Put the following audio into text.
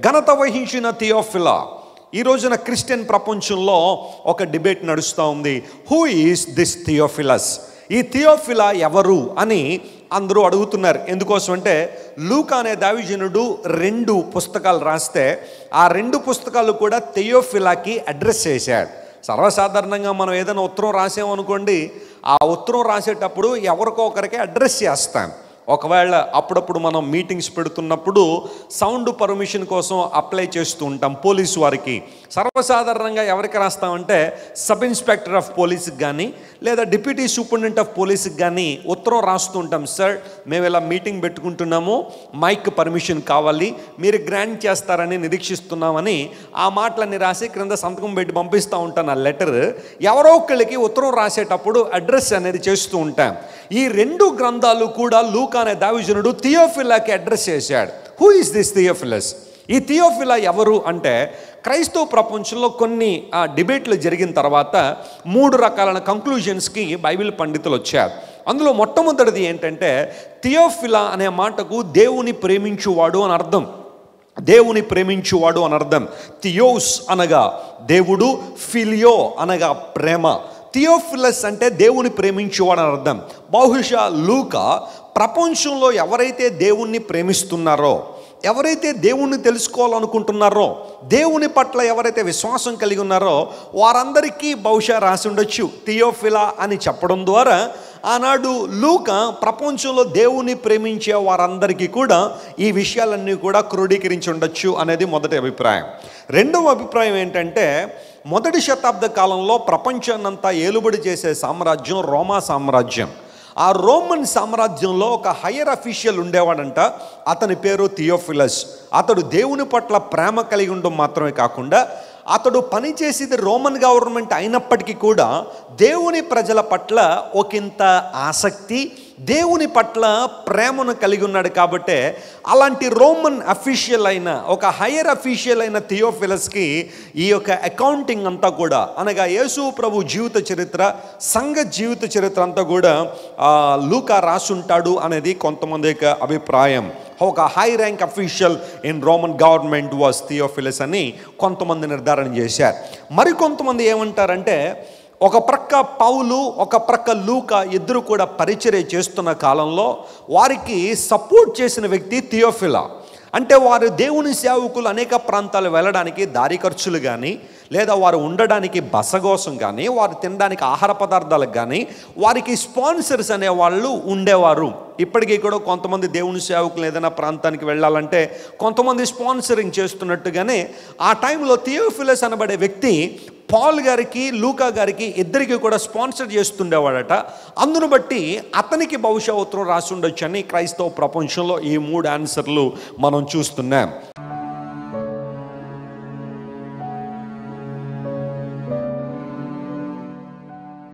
ఘనత వహించిన థియోఫిలా. ఈ రోజున క్రిస్టియన్ ప్రపంచంలో ఒక డిబేట్ నడుస్తూ ఉంది. హూ ఈస్ దిస్ థియోఫిలస్ ఈ థియోఫిలా ఎవరు అని అందరూ అడుగుతున్నారు. ఎందుకోసం అంటే లూకా అనే దావిజనుడు రెండు పుస్తకాలు రాస్తే ఆ రెండు పుస్తకాలు కూడా థియోఫిలాకి అడ్రస్ చేశాడు. సర్వసాధారణంగా మనం ఏదైనా ఉత్తరం రాసామనుకోండి ఆ ఉత్తరం రాసేటప్పుడు ఎవరికో ఒకరికి అడ్రస్ చేస్తాం ఒకవేళ అప్పుడప్పుడు మనం మీటింగ్స్ పెడుతున్నప్పుడు సౌండ్ పర్మిషన్ కోసం అప్లై చేస్తూ ఉంటాం పోలీసు వారికి. సర్వసాధారణంగా ఎవరికి రాస్తామంటే సబ్ ఇన్స్పెక్టర్ ఆఫ్ పోలీస్కి కానీ లేదా డిప్యూటీ సూపరింటెండెంట్ ఆఫ్ పోలీస్కి కానీ ఉత్తరం రాస్తూ ఉంటాం సార్ మేము ఇలా మీటింగ్ పెట్టుకుంటున్నాము మైక్ పర్మిషన్ కావాలి మీరు గ్రాంట్ చేస్తారని నిరీక్షిస్తున్నామని ఆ మాటలన్నీ రాసి క్రింద సంతకం పెట్టి పంపిస్తూ ఉంటాను ఆ లెటర్. ఎవరో ఒకళ్ళకి ఉత్తరం రాసేటప్పుడు అడ్రస్ అనేది చేస్తూ ఉంటాం. ఈ రెండు గ్రంథాలు కూడా లూక్ అనే దావిజనుడు థియోఫిలాకి అడ్రస్ చేశాడు. హూ ఇస్ దిస్ థియోఫిలస్ ఈ థియోఫిలా ఎవరు అంటే క్రైస్తవ ప్రపంచంలో కొన్ని ఆ, డిబేట్లు జరిగిన తర్వాత మూడు రకాలైన కంక్లూజన్స్కి బైబిల్ పండితులు వచ్చారు. అందులో మొట్టమొదటిది ఏంటంటే థియోఫిలా అనే మాటకు దేవుని ప్రేమించువాడు అని అర్థం. దేవుని ప్రేమించువాడు అని అర్థం. థియోస్ అనగా దేవుడు ఫిలియో అనగా ప్రేమ. థియోఫిలస్ అంటే దేవుని ప్రేమించేవాడు అని అర్థం. బహుశా లూక ప్రపంచంలో ఎవరైతే దేవుణ్ణి ప్రేమిస్తున్నారో ఎవరైతే దేవుణ్ణి తెలుసుకోవాలనుకుంటున్నారో దేవుని పట్ల ఎవరైతే విశ్వాసం కలిగి ఉన్నారో వారందరికీ బహుశా రాసి ఉండొచ్చు థియోఫిలా అని చెప్పడం ద్వారా ఆనాడు లూక ప్రపంచంలో దేవుని ప్రేమించే వారందరికీ కూడా ఈ విషయాలన్నీ కూడా క్రోడీకరించి ఉండొచ్చు అనేది మొదటి అభిప్రాయం. రెండవ అభిప్రాయం ఏంటంటే మొదటి శతాబ్ద కాలంలో ప్రపంచాన్నంతా ఏలుబడి చేసే సామ్రాజ్యం రోమా సామ్రాజ్యం. ఆ రోమన్ సామ్రాజ్యంలో ఒక హయ్యర్ అఫీషియల్ ఉండేవాడంట అతని పేరు థియోఫిలస్. అతడు దేవుని పట్ల ప్రేమ కలిగి ఉండడం మాత్రమే కాకుండా అతడు పనిచేసేది రోమన్ గవర్నమెంట్ అయినప్పటికీ కూడా దేవుని ప్రజల పట్ల ఒకంత ఆసక్తి దేవుని పట్ల ప్రేమను కలిగి ఉన్నాడు కాబట్టే అలాంటి రోమన్ అఫీషియల్ అయిన ఒక హయ్యర్ అఫీషియల్ అయిన థియోఫిలస్కి ఈ యొక్క అకౌంటింగ్ అంతా కూడా అనగా యేసు ప్రభు జీవిత చరిత్ర సంఘ జీవిత చరిత్ర అంతా కూడా లూకా రాసుంటాడు అనేది కొంతమంది యొక్క అభిప్రాయం. ఒక high rank official in Roman government was Theophilus అని కొంతమంది నిర్ధారణ చేశారు. మరికొంతమంది ఏమంటారంటే ఒక ప్రక్క పౌలు ఒక ప్రక్క లూక ఇద్దరు కూడా పరిచర్య చేస్తున్న కాలంలో వారికి సపోర్ట్ చేసిన వ్యక్తి థియోఫిలా అంటే వారు దేవుని సేవకులు అనేక ప్రాంతాలు వెళ్ళడానికి దారి ఖర్చులు కానీ లేదా వారు ఉండడానికి బస కోసం కానీ వారు తినడానికి ఆహార పదార్థాలకు కానీ వారికి స్పాన్సర్స్ అనే వాళ్ళు ఉండేవారు. ఇప్పటికీ కూడా కొంతమంది దేవుని సేవకులు ఏదైనా ప్రాంతానికి వెళ్ళాలంటే కొంతమంది స్పాన్సరింగ్ చేస్తున్నట్టుగానే ఆ టైంలో థియోఫిలస్ అనబడే వ్యక్తి పాల్ గారికి లూకా గారికి ఇద్దరికి కూడా స్పాన్సర్ చేస్తుండేవాడట. అందును బట్టి అతనికి బహుశా ఉత్తరం రాసి ఉండొచ్చని క్రైస్తవ ప్రపంచంలో ఈ మూడు ఆన్సర్లు మనం చూస్తున్నాం.